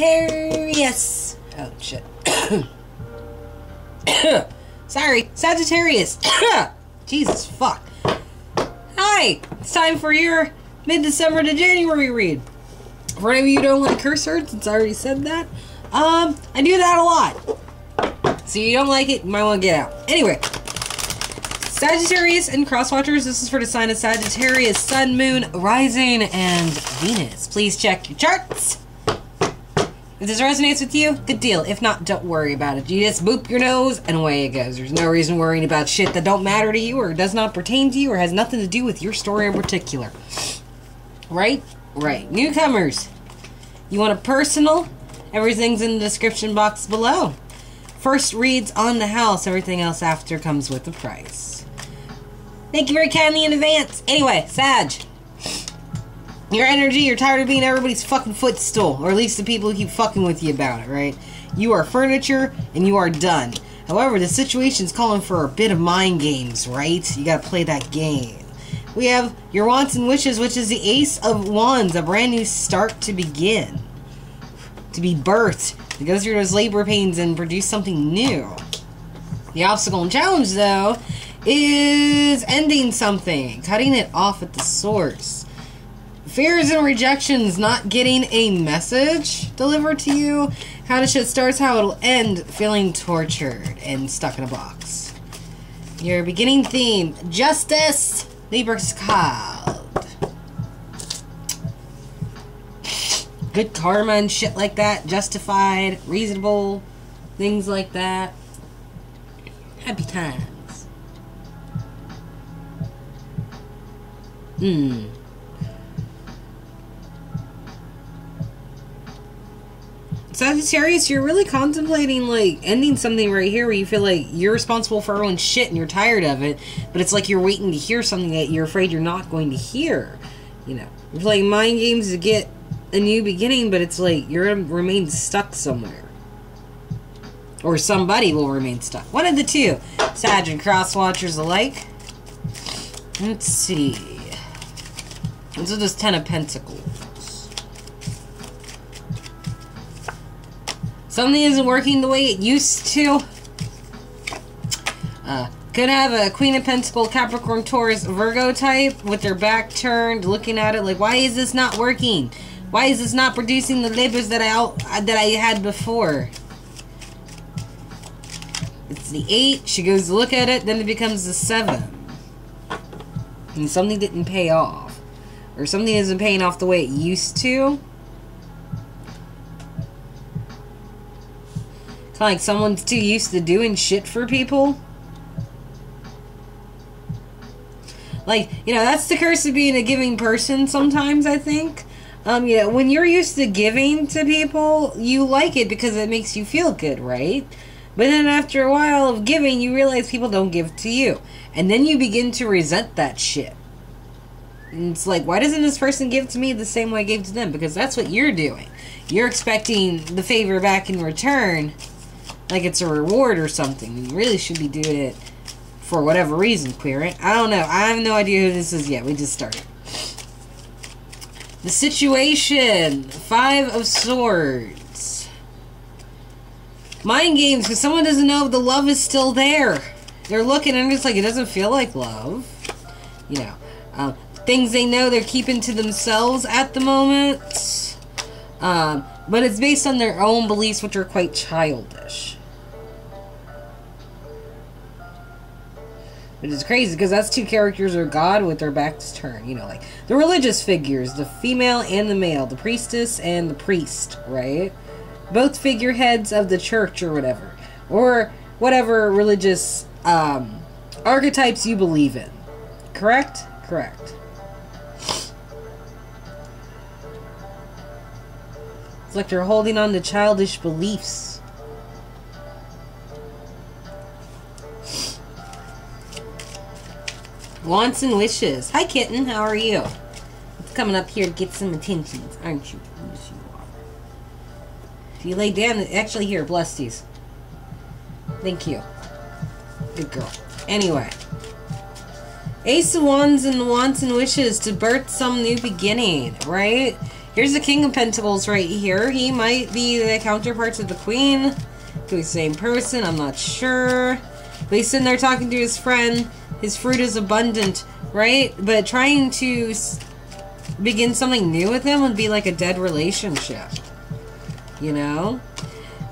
Sagittarius. Oh shit. Sorry, Sagittarius. Jesus fuck. Hi, it's time for your mid-December to January read. For any of you who don't like curse words, it's already said that. Um, I do that a lot. So you don't like it, you might want to get out. Anyway, Sagittarius and Crosswatchers, this is for the sign of Sagittarius, Sun, Moon, Rising, and Venus. Please check your charts. If this resonates with you, good deal. If not, don't worry about it. You just boop your nose and away it goes. There's no reason worrying about shit that don't matter to you or does not pertain to you or has nothing to do with your story in particular. Right? Right. Newcomers. You want a personal? Everything's in the description box below. First reads on the house, everything else after comes with the price. Thank you very kindly in advance. Anyway, Sag. Your energy, you're tired of being everybody's fucking footstool, or at least the people who keep fucking with you about it, right? You are furniture, and you are done. However, the situation's calling for a bit of mind games, right? You gotta play that game. We have your wants and wishes, which is the Ace of Wands, a brand new start to begin. To be birthed, to go through those labor pains and produce something new. The obstacle and challenge, though, is ending something, cutting it off at the source. Fears and rejections, not getting a message delivered to you. How the shit starts, how it'll end, feeling tortured and stuck in a box. Your beginning theme, justice, Libras called. Good karma and shit like that, justified, reasonable, things like that. Happy times. Hmm. Sagittarius, you're really contemplating like ending something right here where you feel like you're responsible for everyone's shit and you're tired of it, but it's like you're waiting to hear something that you're afraid you're not going to hear. You know, you're playing mind games to get a new beginning, but it's like you're gonna remain stuck somewhere. Or somebody will remain stuck. One of the two. Sag and Cross Watchers alike. Let's see. This is just Ten of Pentacles. Something isn't working the way it used to. Uh, could have a Queen of Pentacles, Capricorn, Taurus, Virgo type with their back turned, looking at it like, why is this not working? Why is this not producing the labors that I that I had before? It's the eight. She goes to look at it, then it becomes the seven, and something didn't pay off, or something isn't paying off the way it used to. Like someone's too used to doing shit for people. Like, you know, that's the curse of being a giving person sometimes, I think. Um, you know, when you're used to giving to people, you like it because it makes you feel good, right? But then after a while of giving, you realize people don't give to you. And then you begin to resent that shit. And it's like, why doesn't this person give to me the same way I gave to them? Because that's what you're doing. You're expecting the favor back in return like it's a reward or something. You really should be doing it for whatever reason, queer. I don't know. I have no idea who this is yet. We just started. The situation. Five of Swords. Mind games, because someone doesn't know if the love is still there. They're looking and it's like, it doesn't feel like love. You know. Um, things they know they're keeping to themselves at the moment. Um, but it's based on their own beliefs, which are quite childish. Which is crazy because that's two characters are God with their backs turned. You know, like the religious figures, the female and the male, the priestess and the priest, right? Both figureheads of the church or whatever. Or whatever religious um, archetypes you believe in. Correct? Correct. It's like they're holding on to childish beliefs. Wants and wishes. Hi, kitten. How are you? It's coming up here to get some attentions, aren't you? Yes, you are. If you lay down, actually, here, bless these. Thank you. Good girl. Anyway. Ace of Wands and wants and wishes to birth some new beginning, right? Here's the King of Pentacles right here. He might be the counterpart to the Queen. Could be the same person, I'm not sure. But he's sitting there talking to his friend. His fruit is abundant, right? But trying to begin something new with him would be like a dead relationship. You know?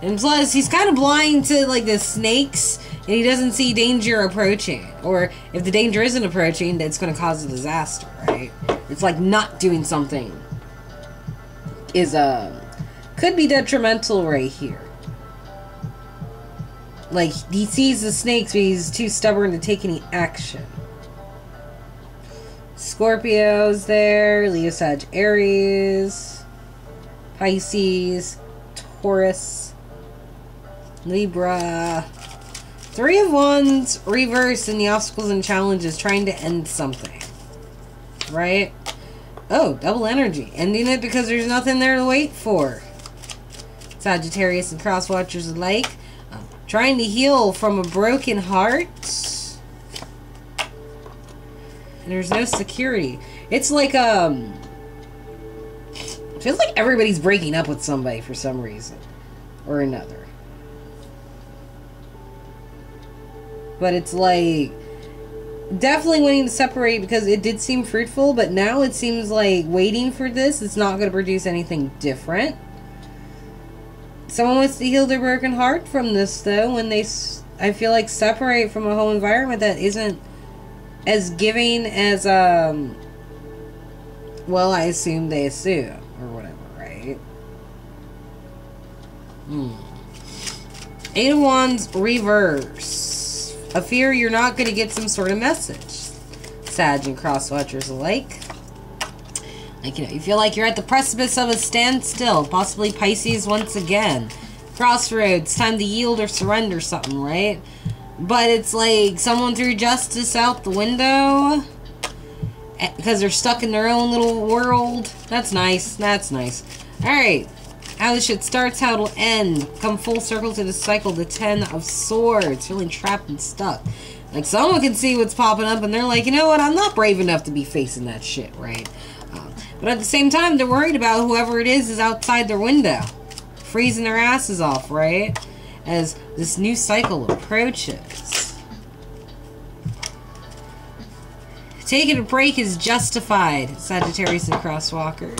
And plus, he's kind of blind to like the snakes, and he doesn't see danger approaching. Or if the danger isn't approaching, that's going to cause a disaster, right? It's like not doing something is uh could be detrimental right here. Like he sees the snakes, but he's too stubborn to take any action. Scorpio's there, Leo, Sag, Aries, Pisces, Taurus, Libra. Three of Wands reverse in the obstacles and challenges, trying to end something. Right? Oh, double energy. Ending it because there's nothing there to wait for. Sagittarius and cross watchers alike. Trying to heal from a broken heart. There's no security. It's like, um... feels like everybody's breaking up with somebody for some reason. Or another. But it's like definitely wanting to separate because it did seem fruitful, but now it seems like waiting for this it's not going to produce anything different. Someone wants to heal their broken heart from this, though, when they, I feel like, separate from a whole environment that isn't as giving as, um, well, I assume they assume, or whatever, right? Hmm. Eight of Wands, reverse a fear you're not going to get some sort of message. Sag and cross watchers alike. Like, you know, you feel like you're at the precipice of a standstill. Possibly Pisces once again. Crossroads, time to yield or surrender something, right? But it's like someone threw justice out the window because eh, they're stuck in their own little world. That's nice. That's nice. Alright how this shit starts, how it'll end. Come full circle to the cycle, the Ten of Swords. Feeling trapped and stuck. Like, someone can see what's popping up, and they're like, you know what, I'm not brave enough to be facing that shit, right? But at the same time, they're worried about whoever it is is outside their window. Freezing their asses off, right? As this new cycle approaches. Taking a break is justified, Sagittarius and Crosswatcher.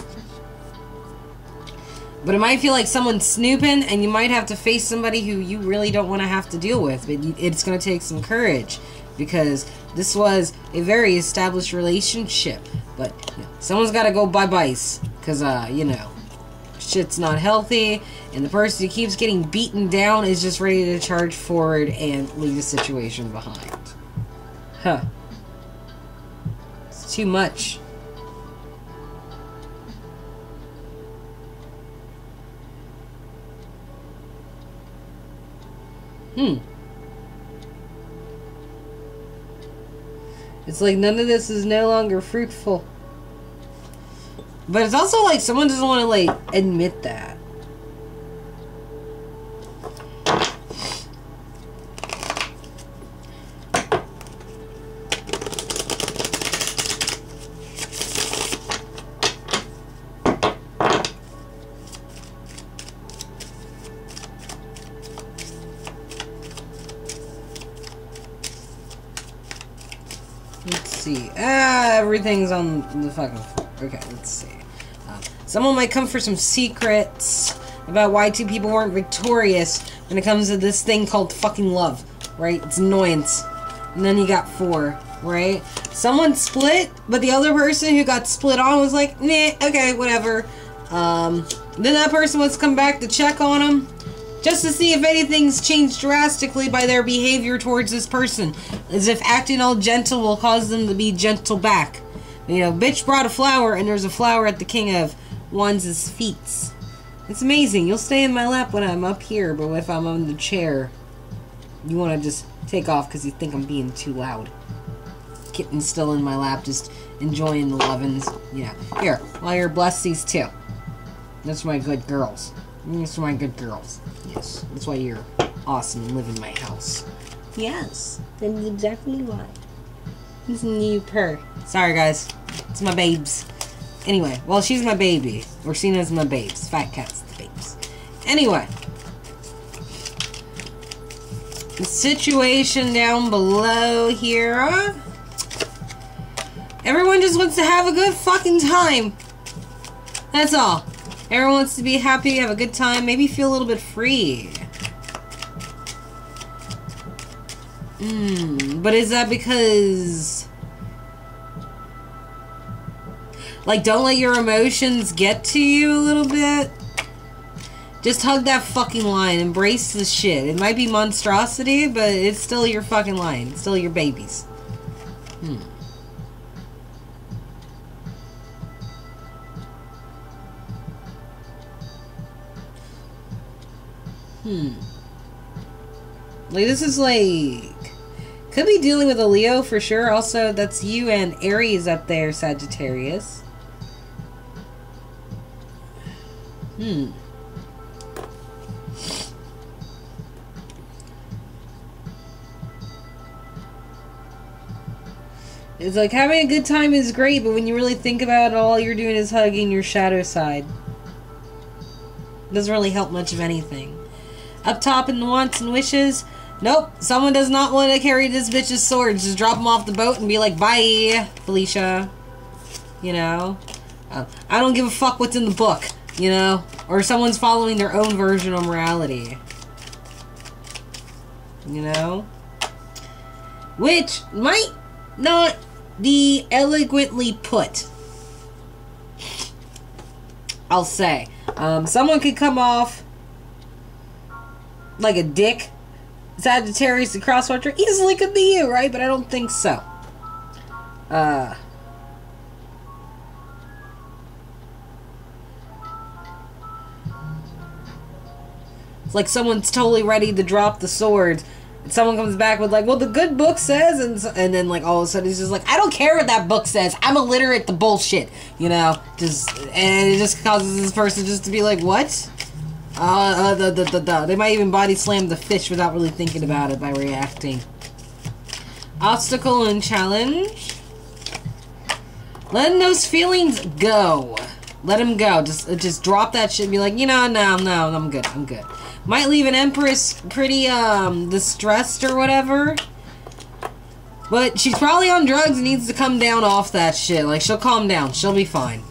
But it might feel like someone's snooping, and you might have to face somebody who you really don't want to have to deal with. But it's going to take some courage because this was a very established relationship. But know, someone's got to go bye byes because, uh, you know, shit's not healthy, and the person who keeps getting beaten down is just ready to charge forward and leave the situation behind. Huh. It's too much. Hmm. It's like none of this is no longer fruitful. But it's also like someone doesn't want to like admit that. Everything's on the fucking floor. Okay, let's see. Uh, someone might come for some secrets about why two people weren't victorious when it comes to this thing called fucking love, right? It's annoyance. And then you got four, right? Someone split, but the other person who got split on was like, nah, okay, whatever. Um, then that person wants to come back to check on them just to see if anything's changed drastically by their behavior towards this person. As if acting all gentle will cause them to be gentle back. You know, bitch brought a flower and there's a flower at the king of wands' feet. It's amazing. You'll stay in my lap when I'm up here, but if I'm on the chair, you want to just take off because you think I'm being too loud. Kitten's still in my lap, just enjoying the lovin's. Yeah. Here, while you're blessed these two. That's my good girls. Are my good girls. Yes, that's why you're awesome and live in my house. Yes, that's exactly why. This new purr. Sorry, guys. It's my babes. Anyway, well, she's my baby. We're seen as my babes. Fat cats, the babes. Anyway. The situation down below here. Everyone just wants to have a good fucking time. That's all. Everyone wants to be happy, have a good time, maybe feel a little bit free. Hmm, but is that because... Like, don't let your emotions get to you a little bit? Just hug that fucking line. Embrace the shit. It might be monstrosity, but it's still your fucking line. It's still your babies. Hmm. Hmm. Like, this is like... Could be dealing with a Leo for sure. Also, that's you and Aries up there, Sagittarius. Hmm. It's like having a good time is great, but when you really think about it, all you're doing is hugging your shadow side. Doesn't really help much of anything. Up top in the wants and wishes, nope, someone does not want to carry this bitch's sword. Just drop him off the boat and be like, bye, Felicia. You know? Uh, I don't give a fuck what's in the book, you know? Or someone's following their own version of morality. You know? Which might not be eloquently put. I'll say. Um, someone could come off like a dick. Sagittarius and Crosswatcher easily could be you, right? But I don't think so. Uh. It's like someone's totally ready to drop the sword And someone comes back with like, well, the good book says, and and then like all of a sudden he's just like, I don't care what that book says. I'm illiterate to bullshit, you know. Just and it just causes this person just to be like, what? Uh, uh the, the, the, the. They might even body slam the fish without really thinking about it by reacting. Obstacle and challenge. Letting those feelings go. Let them go. Just just drop that shit and be like, you know, no, no, I'm good. I'm good. Might leave an Empress pretty, um, distressed or whatever. But she's probably on drugs and needs to come down off that shit. Like, she'll calm down. She'll be fine.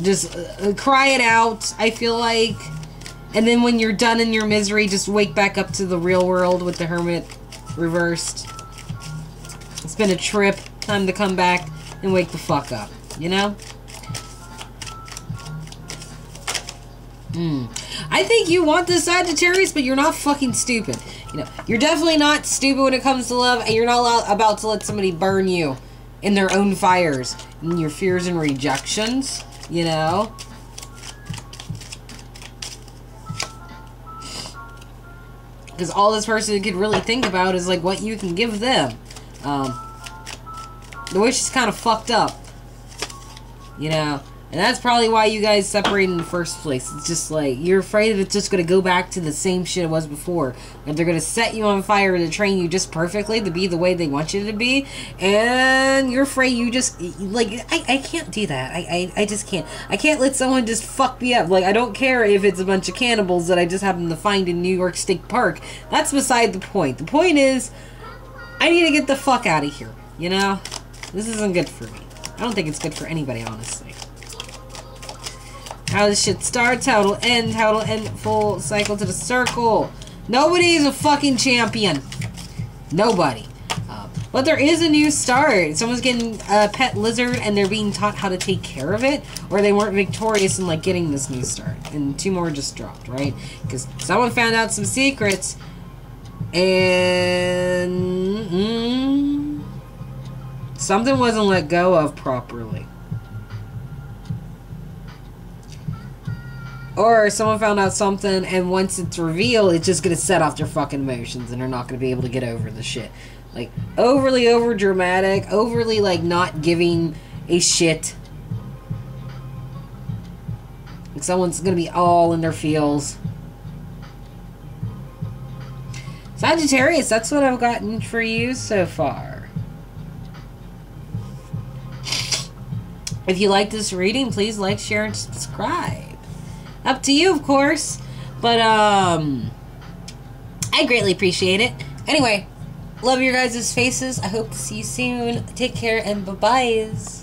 Just uh, uh, cry it out, I feel like. And then when you're done in your misery, just wake back up to the real world with the Hermit reversed. It's been a trip. Time to come back and wake the fuck up. You know? Hmm. I think you want the Sagittarius, but you're not fucking stupid. You know, you're definitely not stupid when it comes to love, and you're not about to let somebody burn you in their own fires, in your fears and rejections, you know? Because all this person could really think about is, like, what you can give them. Um, the way she's kind of fucked up. You know? And that's probably why you guys separated in the first place. It's just like, you're afraid that it's just going to go back to the same shit it was before. And they're going to set you on fire to train you just perfectly to be the way they want you to be. And you're afraid you just, like, I, I can't do that. I, I, I just can't. I can't let someone just fuck me up. Like, I don't care if it's a bunch of cannibals that I just happen to find in New York State Park. That's beside the point. The point is, I need to get the fuck out of here. You know? This isn't good for me. I don't think it's good for anybody, honestly. How this shit starts, how it'll end, how it'll end full cycle to the circle. Nobody's a fucking champion. Nobody. Uh, but there is a new start. Someone's getting a pet lizard and they're being taught how to take care of it. Or they weren't victorious in like getting this new start. And two more just dropped, right? Because someone found out some secrets. And... Mm, something wasn't let go of properly. Or someone found out something, and once it's revealed, it's just gonna set off their fucking emotions, and they're not gonna be able to get over the shit. Like, overly over dramatic, overly, like, not giving a shit. Like, someone's gonna be all in their feels. Sagittarius, that's what I've gotten for you so far. If you like this reading, please like, share, and subscribe. Up to you, of course. But, um, I greatly appreciate it. Anyway, love your guys' faces. I hope to see you soon. Take care and bye-byes.